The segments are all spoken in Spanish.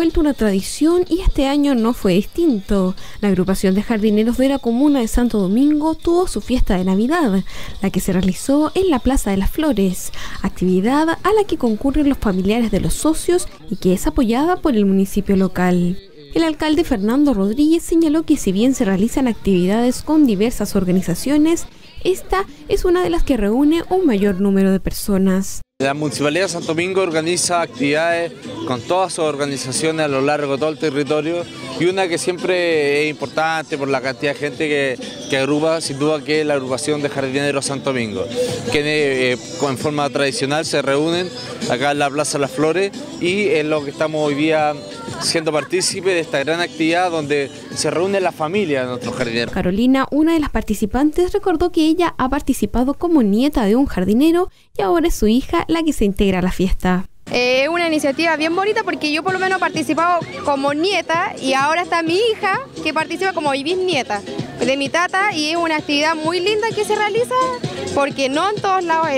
vuelto una tradición y este año no fue distinto. La agrupación de jardineros de la comuna de Santo Domingo tuvo su fiesta de Navidad, la que se realizó en la Plaza de las Flores, actividad a la que concurren los familiares de los socios y que es apoyada por el municipio local. El alcalde Fernando Rodríguez señaló que si bien se realizan actividades con diversas organizaciones, esta es una de las que reúne un mayor número de personas. La Municipalidad de Santo Domingo organiza actividades con todas sus organizaciones a lo largo de todo el territorio y una que siempre es importante por la cantidad de gente que, agrupa, sin duda que es la agrupación de jardineros Santo Domingo, que eh, en forma tradicional se reúnen acá en la Plaza Las Flores y es lo que estamos hoy día siendo partícipe de esta gran actividad donde se reúne la familia de nuestros jardineros. Carolina, una de las participantes, recordó que ella ha participado como nieta de un jardinero y ahora es su hija la que se integra a la fiesta. Es una iniciativa bien bonita porque yo por lo menos he participado como nieta y ahora está mi hija que participa como bisnieta de mi tata y es una actividad muy linda que se realiza porque no en todos lados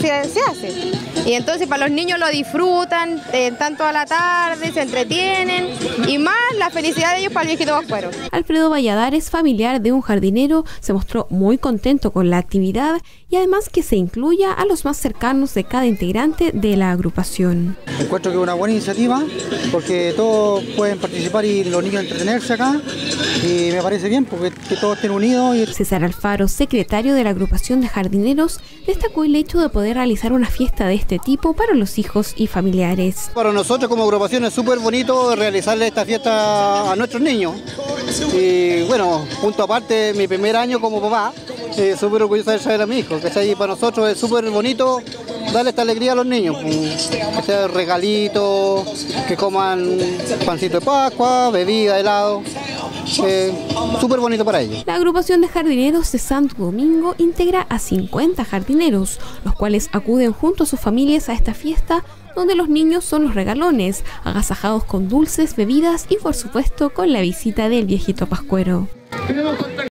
se, hace. Y entonces para los niños lo disfrutan, eh, están toda la tarde, se entretienen y más la felicidad de ellos para el viejito Pascuero. Alfredo Valladares, familiar de un jardinero, se mostró muy contento con la actividad y además que se incluya a los más cercanos de cada integrante de la agrupación. Encuentro que es una buena iniciativa porque todos pueden participar y los niños entretenerse acá y me parece bien porque que todos estén unidos. César Alfaro, secretario de la agrupación de jardineros, destacó el hecho de poder realizar una fiesta de este tipo para los hijos y familiares. Para nosotros como agrupación es súper bonito realizarle esta fiesta a nuestros niños. Y bueno, punto aparte, mi primer año como papá, eh, súper orgulloso de saber a mi hijo, que ahí para nosotros es súper bonito darle esta alegría a los niños, pues, que sea regalito, que coman pancito de Pascua, bebida, helado. Eh, súper bonito para ellos. La agrupación de jardineros de Santo Domingo integra a 50 jardineros, los cuales acuden junto a sus familias a esta fiesta donde los niños son los regalones, agasajados con dulces, bebidas y por supuesto con la visita del viejito pascuero.